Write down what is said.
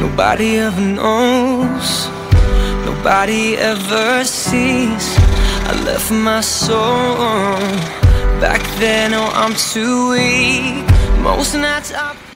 Nobody ever knows. Nobody ever sees. I left my soul. Back then, oh, I'm too weak. Most nights I